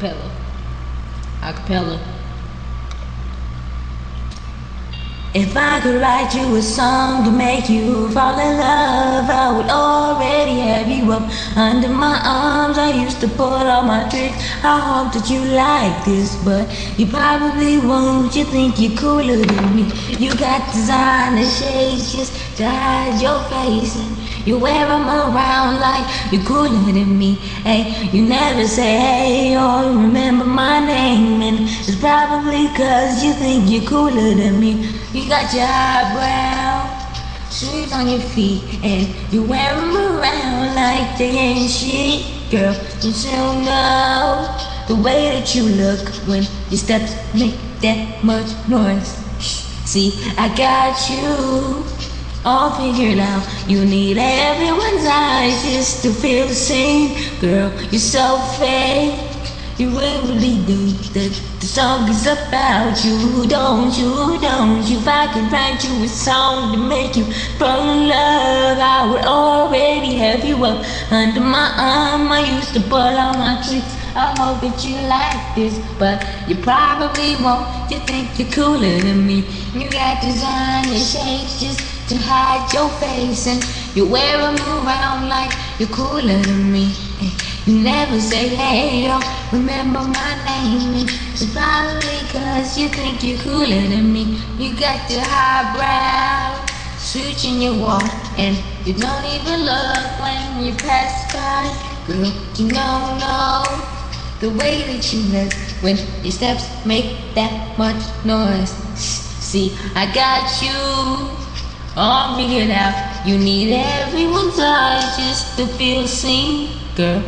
acapella. Acapella. If I could write you a song to make you fall in love, I would already have you up under my arms. I used to pull all my tricks. I hope that you like this, but you probably won't. You think you're cooler than me. You got designer shades just to hide your face, and you wear them around like you're cooler than me. Hey, you never say hey or remember my name, and it's probably cause you think you're cooler than me. You got your eyebrow, shoes on your feet, and you wear them around like they ain't shit. Girl, you still know the way that you look when your steps make that much noise. See, I got you all figured out. You need everyone's eyes just to feel the same. Girl, you're so fake. You really do that the song is about you, don't you, don't you? If I could write you a song to make you fall in love, I would already have you up under my arm. I used to pull all my tricks. I hope that you like this, but you probably won't. You think you're cooler than me. You got designer shades just to hide your face, and you wear them around like you're cooler than me. You never say hey, don't remember my name. It's probably cause you think you're cooler than me. You got your highbrow, switch in your walk, and you don't even look when you pass by. Girl, you know, no, the way that she look when your steps make that much noise. See, I got you all figured out. You need everyone's eyes just to feel seen, girl.